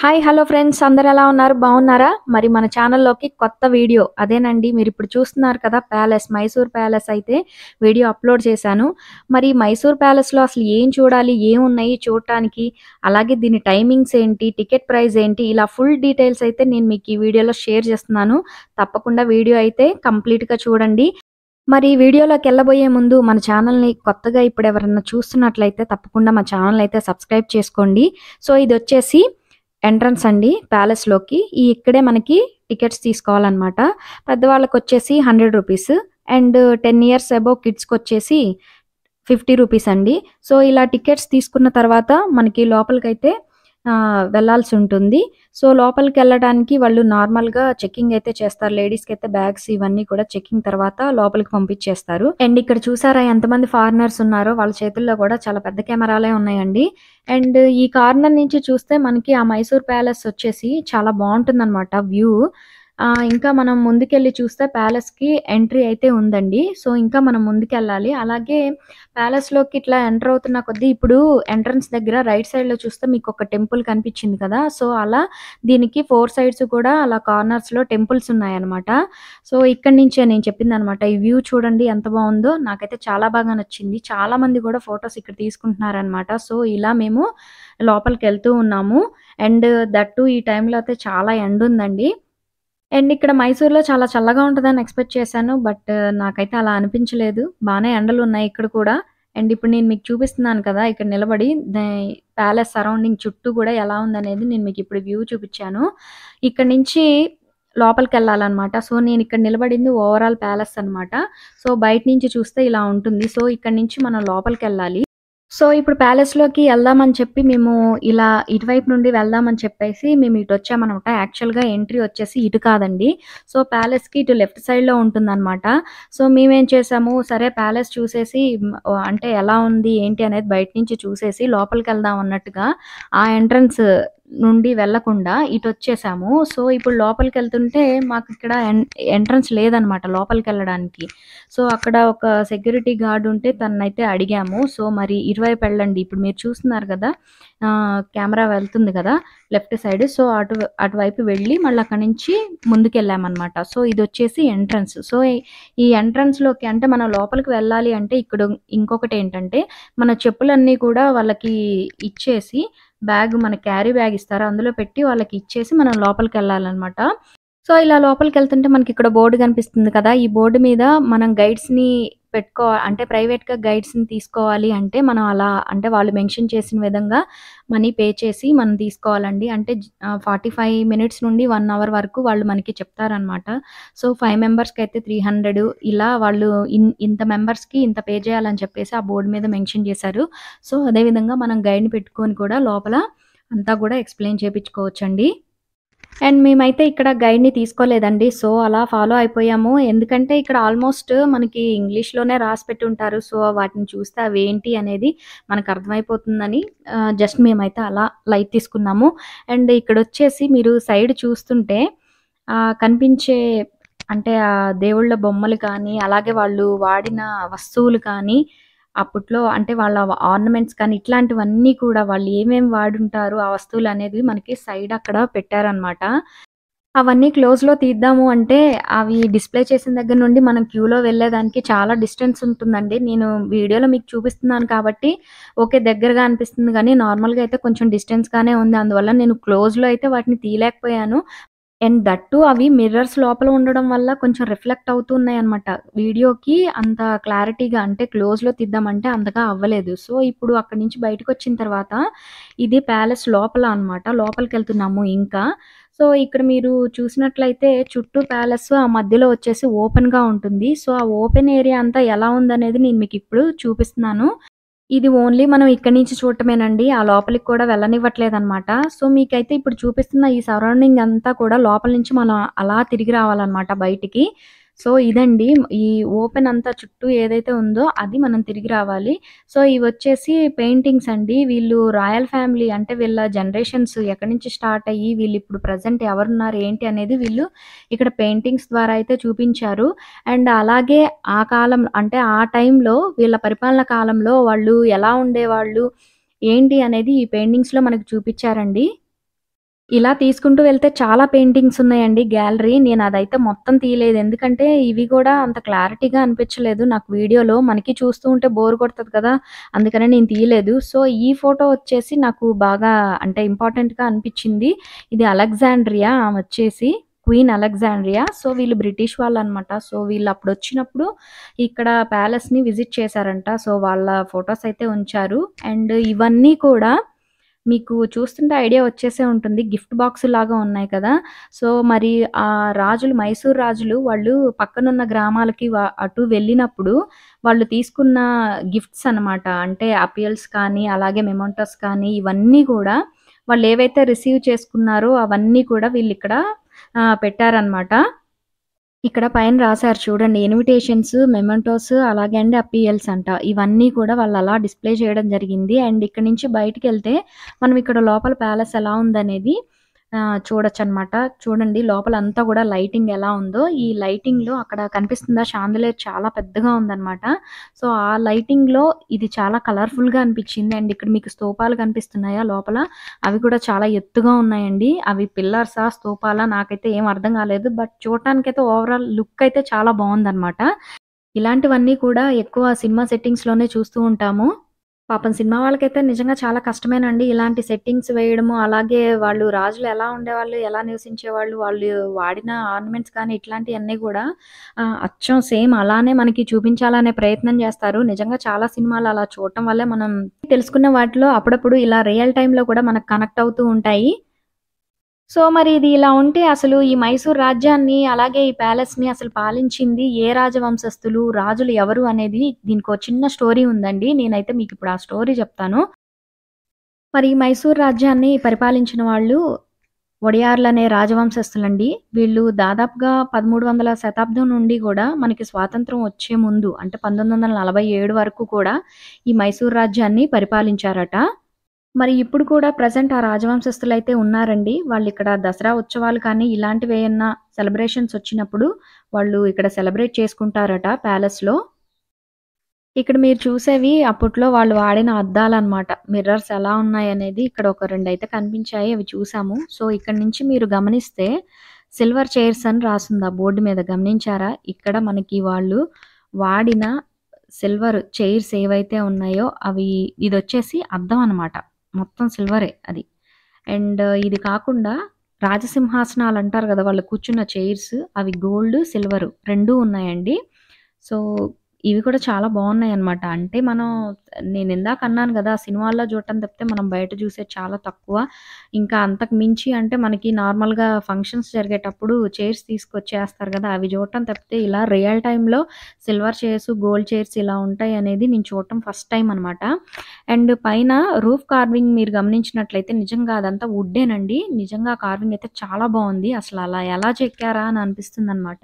Hi hello friends అందరు ఎలా ఉన్నారు? బాగున్నారా? మరి మన ఛానల్లోకి కొత్త వీడియో. అదేనండి మీరు ఇప్పుడు చూస్తున్నారు కదా ప్యాలెస్ మైసూర్ ప్యాలెస్ అయితే వీడియో అప్లోడ్ చేశాను. మరి మైసూర్ ప్యాలెస్లో అసలు ఏం చూడాలి ఏమున్నాయి చూడటానికి? అలాగే దీని టైమింగ్స్ ఏంటి టికెట్ ప్రైస్ ఏంటి? ఇలా ఫుల్ డీటెయిల్స్ అయితే నేను మీకు ఈ వీడియోలో షేర్ చేస్తున్నాను. తప్పకుండా వీడియో అయితే కంప్లీట్గా చూడండి. మరి వీడియోలోకి వెళ్ళబోయే ముందు మన ఛానల్ని కొత్తగా ఇప్పుడు ఎవరన్నా చూస్తున్నట్లయితే తప్పకుండా మా ఛానల్ అయితే సబ్స్క్రైబ్ చేసుకోండి. సో ఇది వచ్చేసి ఎంట్రన్స్ అండి ప్యాలెస్లోకి ఈ ఇక్కడే మనకి టికెట్స్ తీసుకోవాలన్నమాట. పెద్దవాళ్ళకి వచ్చేసి hundred rupees. And ten years above కిడ్స్కి వచ్చేసి ఫిఫ్టీ రూపీస్ అండి. సో ఇలా టికెట్స్ తీసుకున్న తర్వాత మనకి లోపలికైతే ఆ, వెళ్ళాల్సి ఉంటుంది. సో లోపలికి వెళ్ళడానికి వాళ్ళు నార్మల్గా చెకింగ్ అయితే చేస్తారు. లేడీస్కి అయితే బ్యాగ్స్ ఇవన్నీ కూడా చెకింగ్ తర్వాత లోపలికి పంపించేస్తారు. అండ్ ఇక్కడ చూసారా ఎంతమంది ఫారినర్స్ ఉన్నారో? వాళ్ళ చేతుల్లో కూడా చాలా పెద్ద కెమెరాలే ఉన్నాయండి. అండ్ ఈ కార్నర్ నుంచి చూస్తే మనకి ఆ మైసూర్ ప్యాలెస్ వచ్చేసి చాలా బాగుంటుంది అనమాట వ్యూ. ఇంకా మనం ముందుకెళ్ళి చూస్తే ప్యాలెస్కి ఎంట్రీ అయితే ఉందండి. సో ఇంకా మనం ముందుకెళ్ళాలి. అలాగే ప్యాలెస్లోకి ఇట్లా ఎంటర్ అవుతున్న కొద్దీ ఇప్పుడు ఎంట్రన్స్ దగ్గర రైట్ సైడ్లో చూస్తే మీకు ఒక టెంపుల్ కనిపించింది కదా. సో అలా దీనికి ఫోర్ సైడ్స్ కూడా అలా కార్నర్స్లో టెంపుల్స్ ఉన్నాయన్నమాట. సో ఇక్కడ నుంచే నేను చెప్పింది అనమాట ఈ వ్యూ చూడండి ఎంత బాగుందో. నాకైతే చాలా బాగా నచ్చింది. చాలా మంది కూడా ఫొటోస్ ఇక్కడ తీసుకుంటున్నారనమాట సో ఇలా మేము లోపలికి వెళ్తూ ఉన్నాము. అండ్ దట్టు ఈ టైంలో అయితే చాలా ఎండ్ ఉందండి. అండ్ ఇక్కడ మైసూర్లో చాలా చల్లగా ఉంటుందని ఎక్స్పెక్ట్ చేశాను బట్ నాకైతే అలా అనిపించలేదు. బాగానే ఎండలు ఉన్నాయి ఇక్కడ కూడా. అండ్ ఇప్పుడు నేను మీకు చూపిస్తున్నాను కదా ఇక్కడ నిలబడి ప్యాలెస్ సరౌండింగ్ చుట్టూ కూడా ఎలా ఉందనేది నేను మీకు ఇప్పుడు వ్యూ చూపించాను. ఇక్కడ నుంచి లోపలికి వెళ్ళాలన్నమాట. సో నేను ఇక్కడ నిలబడింది ఓవరాల్ ప్యాలెస్ అన్నమాట. సో బయట నుంచి చూస్తే ఇలా ఉంటుంది. సో ఇక్కడ నుంచి మనం లోపలికి వెళ్ళాలి. సో ఇప్పుడు ప్యాలెస్లోకి వెళ్దామని చెప్పి మేము ఇలా ఇటువైపు నుండి వెళ్దామని చెప్పేసి మేము ఇటు వచ్చామనమాట. యాక్చువల్గా ఎంట్రీ వచ్చేసి ఇటు కాదండి. సో ప్యాలెస్కి ఇటు లెఫ్ట్ సైడ్లో ఉంటుందన్నమాట. సో మేమేం చేసాము సరే ప్యాలెస్ చూసేసి అంటే ఎలా ఉంది ఏంటి అనేది బయట నుంచి చూసేసి లోపలికి వెళ్దాం అన్నట్టుగా ఆ ఎంట్రన్స్ నుండి వెళ్ళకుండా ఇటు వచ్చేసాము. సో ఇప్పుడు లోపలికి వెళ్తుంటే మాకు ఇక్కడ ఎంట్రన్స్ లేదనమాట లోపలికి వెళ్ళడానికి. సో అక్కడ ఒక సెక్యూరిటీ గార్డ్ ఉంటే తనైతే అడిగాము. సో మరి ఇరువైపు వెళ్ళండి. ఇప్పుడు మీరు చూస్తున్నారు కదా కెమెరా వెళ్తుంది కదా లెఫ్ట్ సైడ్ సో అటు అటువైపు వెళ్ళి మళ్ళీ అక్కడి నుంచి ముందుకెళ్ళామన్నమాట సో ఇది వచ్చేసి ఎంట్రన్స్ సో ఈ- ఎంట్రన్స్లోకి అంటే మనం లోపలికి వెళ్ళాలి అంటే ఇక్కడ ఇంకొకటి ఏంటంటే మన చెప్పులన్నీ కూడా వాళ్ళకి ఇచ్చేసి బ్యాగ్ మన క్యారీ బ్యాగ్ ఇస్తారు? అందులో పెట్టి వాళ్ళకి ఇచ్చేసి మనం లోపలికి వెళ్ళాలన్నమాట. సో ఇలా లోపలికి వెళ్తుంటే మనకి ఇక్కడ బోర్డు కనిపిస్తుంది కదా? ఈ బోర్డు మీద మనం గైడ్స్ని పెట్టుకో అంటే ప్రైవేట్గా గైడ్స్ని తీసుకోవాలి అంటే మనం అలా అంటే వాళ్ళు మెన్షన్ చేసిన విధంగా మనీ పే చేసి మనం తీసుకోవాలండి. అంటే ఫార్టీ ఫైవ్ మినిట్స్ నుండి వన్ అవర్ వరకు వాళ్ళు మనకి చెప్తారనమాట సో ఫైవ్ మెంబర్స్కి అయితే త్రీ హండ్రెడ్ ఇలా వాళ్ళు ఇన్ ఇంత మెంబర్స్కి ఇంత పే చేయాలని చెప్పేసి ఆ బోర్డు మీద మెన్షన్ చేశారు. సో అదేవిధంగా మనం గైడ్ని పెట్టుకొని కూడా లోపల అంతా కూడా ఎక్స్ప్లెయిన్ చేయించుకోవచ్చండి అండ్ మేమైతే ఇక్కడ గైడ్ని తీసుకోలేదండి. సో అలా ఫాలో అయిపోయాము. ఎందుకంటే ఇక్కడ ఆల్మోస్ట్ మనకి ఇంగ్లీష్లోనే రాసి పెట్టి ఉంటారు. సో వాటిని చూస్తే అవి ఏంటి అనేది మనకు అర్థమైపోతుందని జస్ట్ మేమైతే అలా లైట్ తీసుకున్నాము. అండ్ ఇక్కడ వచ్చేసి మీరు సైడ్ చూస్తుంటే కనిపించే అంటే ఆ దేవుళ్ళ బొమ్మలు కానీ అలాగే వాళ్ళు వాడిన వస్తువులు కానీ అప్పట్లో అంటే వాళ్ళ ఆర్నమెంట్స్ కానీ ఇట్లాంటివన్నీ కూడా వాళ్ళు ఏమేమి వాడుంటారు ఆ వస్తువులు అనేది మనకి సైడ్ అక్కడ పెట్టారనమాట అవన్నీ క్లోజ్లో తీద్దాము అంటే అవి డిస్ప్లే చేసిన దగ్గర నుండి మనం క్యూలో వెళ్ళేదానికి చాలా డిస్టెన్స్ ఉంటుందండి. నేను వీడియోలో మీకు చూపిస్తున్నాను కాబట్టి ఓకే దగ్గరగా అనిపిస్తుంది కానీ నార్మల్గా అయితే కొంచెం డిస్టెన్స్గానే ఉంది. అందువల్ల నేను క్లోజ్లో అయితే వాటిని తీయలేకపోయాను. అండ్ దట్టు అవి మిర్రర్స్ లోపల ఉండడం వల్ల కొంచెం రిఫ్లెక్ట్ అవుతున్నాయి అనమాట వీడియోకి అంత క్లారిటీగా అంటే క్లోజ్లో తీద్దామంటే అంతగా అవ్వలేదు. సో ఇప్పుడు అక్కడి నుంచి బయటకు వచ్చిన తర్వాత ఇది ప్యాలెస్ లోపల అన్నమాట. లోపలికి వెళ్తున్నాము ఇంకా. సో ఇక్కడ మీరు చూసినట్లయితే చుట్టూ ప్యాలెస్ ఆ మధ్యలో వచ్చేసి ఓపెన్గా ఉంటుంది. సో ఆ ఓపెన్ ఏరియా అంతా ఎలా ఉందనేది నేను మీకు ఇప్పుడు చూపిస్తున్నాను. ఇది ఓన్లీ మనం ఇక్కడి నుంచి చూడటమేనండి. ఆ లోపలికి కూడా వెళ్ళనివ్వట్లేదు అనమాట సో మీకైతే ఇప్పుడు చూపిస్తున్న ఈ సరౌండింగ్ అంతా కూడా లోపల నుంచి మనం అలా తిరిగి రావాలన్నమాట బయటికి. సో ఇదండి. ఈ ఓపెన్ అంతా చుట్టూ ఏదైతే ఉందో అది మనం తిరిగి రావాలి. సో ఇవి వచ్చేసి పెయింటింగ్స్ అండి. వీళ్ళు రాయల్ ఫ్యామిలీ అంటే వీళ్ళ జనరేషన్స్ ఎక్కడి నుంచి స్టార్ట్ అయ్యి వీళ్ళు ఇప్పుడు ప్రజెంట్ ఎవరున్నారు ఏంటి అనేది వీళ్ళు ఇక్కడ పెయింటింగ్స్ ద్వారా అయితే చూపించారు. అండ్ అలాగే ఆ కాలం అంటే ఆ టైంలో వీళ్ళ పరిపాలన కాలంలో వాళ్ళు ఎలా ఉండేవాళ్ళు ఏంటి అనేది ఈ పెయింటింగ్స్లో మనకు చూపించారండి. ఇలా తీసుకుంటూ వెళ్తే చాలా పెయింటింగ్స్ ఉన్నాయండి గ్యాలరీ. నేను అదైతే మొత్తం తీయలేదు. ఎందుకంటే ఇవి కూడా అంత క్లారిటీగా అనిపించలేదు నాకు వీడియోలో. మనకి చూస్తూ ఉంటే బోర్ కొడతది కదా! అందుకనే నేను తీయలేదు. సో, ఈ ఫోటో వచ్చేసి నాకు బాగా అంటే ఇంపార్టెంట్‌గా అనిపించింది. ఇది అలెగ్జాండ్రియా వచ్చేసి క్వీన్ అలెగ్జాండ్రియా. సో, వీళ్ళు బ్రిటిష్ వాళ్ళు అనమాట సో, వీళ్ళు అప్పుడు వచ్చినప్పుడు ఇక్కడ ప్యాలెస్‌ని విజిట్ చేశారంట. సో, వాళ్ళ ఫొటోస్ అయితే ఉంచారు. అండ్ ఇవన్నీ కూడా మీకు చూస్తుంటే ఐడియా వచ్చేసే ఉంటుంది. గిఫ్ట్ బాక్స్ లాగా ఉన్నాయి కదా! సో, మరి ఆ రాజులు మైసూర్ రాజులు వాళ్ళు పక్కనున్న గ్రామాలకి అటు వెళ్ళినప్పుడు వాళ్ళు తీసుకున్న గిఫ్ట్స్ అనమాట. అంటే అపియల్స్ కానీ, అలాగే మెమోంటోస్ కానీ ఇవన్నీ కూడా వాళ్ళు ఏవైతే రిసీవ్ చేసుకున్నారో అవన్నీ కూడా వీళ్ళు ఇక్కడ పెట్టారనమాట. ఇక్కడ పైన రాశారు చూడండి. ఇన్విటేషన్స్, మెమెంటోస్ అలాగే అండి అపియల్స్ అంట. ఇవన్నీ కూడా వాళ్ళు అలా డిస్‌ప్లే చేయడం జరిగింది. అండ్ ఇక్కడ నుంచి బయటికెళ్తే మనం ఇక్కడ లోపల ప్యాలెస్ ఎలా ఉందనేది చూడొచ్చు అనమాట చూడండి లోపల అంతా కూడా లైటింగ్ ఎలా ఉందో. ఈ లైటింగ్లో అక్కడ కనిపిస్తుందా షాండిలియర్ చాలా పెద్దగా ఉందన్నమాట సో, ఆ లైటింగ్లో ఇది చాలా కలర్‌ఫుల్‌గా అనిపించింది. అండ్ ఇక్కడ మీకు స్తూపాలు కనిపిస్తున్నాయా లోపల? అవి కూడా చాలా ఎత్తుగా ఉన్నాయండి. అవి పిల్లర్సా? స్తూపాలా? నాకైతే ఏం అర్థం కాలేదు. బట్ చూడటానికైతే ఓవరాల్ లుక్ అయితే చాలా బాగుందన్నమాట ఇలాంటివన్నీ కూడా ఎక్కువ సినిమా సెట్టింగ్స్లోనే చూస్తూ ఉంటాము. పాపం సినిమా వాళ్ళకైతే నిజంగా చాలా కష్టమేనండి. ఇలాంటి సెట్టింగ్స్ వేయడము, అలాగే వాళ్ళు రాజులు ఎలా ఉండేవాళ్ళు, ఎలా నివసించేవాళ్ళు, వాళ్ళు వాడిన ఆర్నమెంట్స్ కానీ ఇట్లాంటివన్నీ కూడా అచ్చం సేమ్ అలానే మనకి చూపించాలనే ప్రయత్నం చేస్తారు. నిజంగా చాలా సినిమాలు అలా చూడటం వల్లే మనం తెలుసుకున్న వాటిలో అప్పుడప్పుడు ఇలా రియల్ టైంలో కూడా మనకు కనెక్ట్ అవుతూ ఉంటాయి. సో, మరి ఇది ఇలా ఉంటే అసలు ఈ మైసూర్ రాజ్యాన్ని, అలాగే ఈ ప్యాలెస్‌ని అసలు పాలించింది ఏ రాజవంశస్థులు, రాజులు ఎవరు అనేది దీనికో చిన్న స్టోరీ ఉందండి. నేనైతే మీకు ఇప్పుడు ఆ స్టోరీ చెప్తాను. మరి ఈ మైసూర్ రాజ్యాన్ని పరిపాలించిన వాళ్ళు ఒడియార్లు అనే రాజవంశస్థులండి. వీళ్ళు దాదాపుగా 1300 శతాబ్దం నుండి కూడా మనకి స్వాతంత్రం వచ్చే ముందు అంటే 1947 వరకు కూడా ఈ మైసూర్ రాజ్యాన్ని పరిపాలించారట. మరి ఇప్పుడు కూడా ప్రజెంట్ ఆ రాజవంశస్థులు అయితే ఉన్నారండి. వాళ్ళు ఇక్కడ దసరా ఉత్సవాలు కానీ ఇలాంటివి ఏమన్నా సెలబ్రేషన్స్ వచ్చినప్పుడు వాళ్ళు ఇక్కడ సెలబ్రేట్ చేసుకుంటారట ప్యాలెస్‌లో. ఇక్కడ మీరు చూసేవి అప్పట్లో వాళ్ళు వాడిన అద్దాలనమాట. మిర్రర్స్ ఎలా ఉన్నాయనేది ఇక్కడ ఒక రెండు అయితే కనిపించాయి. అవి చూసాము. సో, ఇక్కడ నుంచి మీరు గమనిస్తే సిల్వర్ చైర్స్ అని రాసుంది ఆ బోర్డు మీద గమనించారా? ఇక్కడ మనకి వాళ్ళు వాడిన సిల్వర్ చైర్స్ ఏవైతే ఉన్నాయో అవి ఇది వచ్చేసి అద్దం అనమాట. మొత్తం సిల్వరే అది. అండ్ uh, ఇది కాకుండా రాజసింహాసనాలు అంటారు కదా వాళ్ళు కూర్చున్న చైర్స్ అవి గోల్డ్, సిల్వర్ రెండూ ఉన్నాయండి. సో, ఇవి కూడా చాలా బాగున్నాయి అన్నమాట అంటే మనం నేను ఇందాక అన్నాను కదా సినిమాల్లో చూడటం తప్పితే మనం బయట చూసే చాలా తక్కువ. ఇంకా అంతకు మించి అంటే మనకి నార్మల్‌గా ఫంక్షన్స్ జరిగేటప్పుడు చైర్స్ తీసుకొచ్చేస్తారు కదా అవి చూడటం తప్పితే ఇలా రియల్ టైంలో సిల్వర్ చైర్స్, గోల్డ్ చైర్స్ ఇలా ఉంటాయి అనేది నేను చూడటం ఫస్ట్ టైం అనమాట. అండ్ పైన రూఫ్ కార్వింగ్ మీరు గమనించినట్లయితే నిజంగా అదంతా వుడ్డేనండి. నిజంగా కార్వింగ్ అయితే చాలా బాగుంది అసలు అలా ఎలా చెక్కారా అని అనిపిస్తుందనమాట.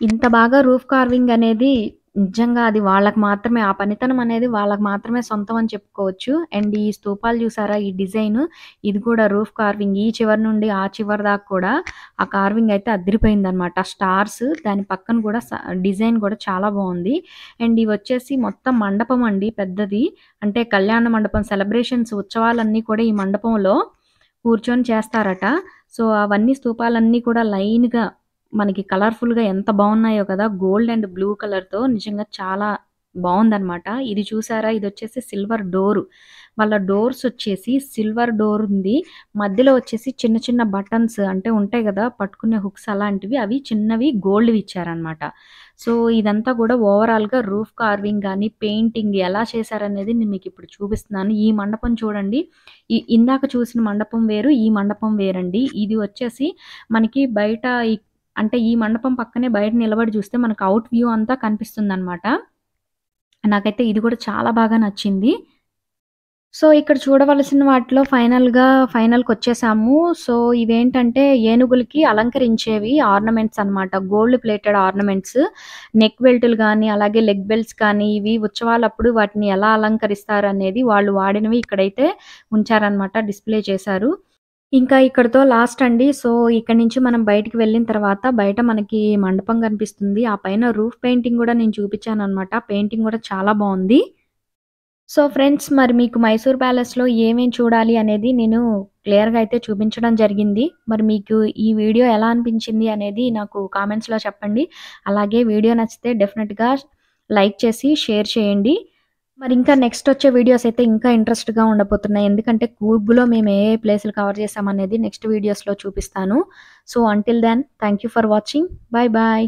ఇంత బాగా రూఫ్ కార్వింగ్ అనేది నిజంగా అది వాళ్ళకి మాత్రమే ఆ పనితనం అనేది వాళ్ళకి మాత్రమే సొంతం అని చెప్పుకోవచ్చు. అండ్ ఈ స్తూపాలు చూసారా? ఈ డిజైన్ ఇది కూడా రూఫ్ కార్వింగ్ ఈ చివరి నుండి ఆ చివరి దాకా కూడా ఆ కార్వింగ్ అయితే అదిరిపోయిందనమాట. స్టార్స్ దాని పక్కన కూడా డిజైన్ కూడా చాలా బాగుంది అండ్ ఇవొచ్చేసి మొత్తం మండపం అండి పెద్దది. అంటే కళ్యాణ మండపం సెలబ్రేషన్స్ ఉత్సవాలన్నీ కూడా ఈ మండపంలో కూర్చొని చేస్తారట. సో, అవన్నీ స్తూపాలన్నీ కూడా లైన్‌గా మనకి కలర్‌ఫుల్‌గా ఎంత బాగున్నాయో కదా! గోల్డ్ అండ్ బ్లూ కలర్‌తో నిజంగా చాలా బాగుందనమాట ఇది చూసారా? ఇది వచ్చేసి సిల్వర్ డోర్. వాళ్ళ డోర్స్ వచ్చేసి సిల్వర్ డోర్ ఉంది. మధ్యలో వచ్చేసి చిన్న చిన్న బటన్స్ అంటే ఉంటాయి కదా పట్టుకునే హుక్స్ అలాంటివి అవి చిన్నవి గోల్డ్‌వి ఇచ్చారనమాట. సో, ఇదంతా కూడా ఓవరాల్‌గా రూఫ్ కార్వింగ్ కానీ పెయింటింగ్ ఎలా చేశారనేది నేను మీకు ఇప్పుడు చూపిస్తున్నాను. ఈ మండపం చూడండి. ఈ ఇందాక చూసిన మండపం వేరు, ఈ మండపం వేరండి. ఇది వచ్చేసి మనకి బయట అంటే ఈ మండపం పక్కనే బయట నిలబడి చూస్తే మనకు అవుట్ వ్యూ అంతా కనిపిస్తుంది అనమాట నాకైతే ఇది కూడా చాలా బాగా నచ్చింది. సో, ఇక్కడ చూడవలసిన వాటిలో ఫైనల్‌గా వచ్చేసాము సో, ఇవేంటంటే ఏనుగులకి అలంకరించేవి ఆర్నమెంట్స్ అనమాట. Gold plated ornaments. నెక్ బెల్టులు కానీ అలాగే లెగ్ బెల్ట్స్ కానీ ఇవి ఉత్సవాలప్పుడు వాటిని ఎలా అలంకరిస్తారు అనేది వాళ్ళు వాడినవి ఇక్కడైతే ఉంచారనమాట. డిస్‌ప్లే చేశారు. ఇంకా ఇక్కడతో లాస్ట్ అండి. సో, ఇక్కడ నుంచి మనం బయటికి వెళ్ళిన తర్వాత బయట మనకి మండపం కనిపిస్తుంది. ఆ పైన రూఫ్ పెయింటింగ్ కూడా నేను చూపించాననమాట. పెయింటింగ్ కూడా చాలా బాగుంది సో ఫ్రెండ్స్ మరి మీకు మైసూర్ ప్యాలెస్‌లో ఏమేం చూడాలి అనేది నేను క్లియర్‌గా అయితే చూపించడం జరిగింది. మరి మీకు ఈ వీడియో ఎలా అనిపించింది అనేది నాకు కామెంట్స్‌లో చెప్పండి. అలాగే వీడియో నచ్చితే డెఫినెట్గా లైక్ చేసి షేర్ చేయండి. మరి ఇంకా నెక్స్ట్ వచ్చే వీడియోస్ అయితే ఇంకా ఇంట్రెస్ట్‌గా ఉండబోతున్నాయి. ఎందుకంటే కూర్గ్‌లో మేము ఏ ఏ ప్లేసులు కవర్ చేసామనేది నెక్స్ట్ వీడియోస్‌లో చూపిస్తాను. So until then thank you for watching. Bye bye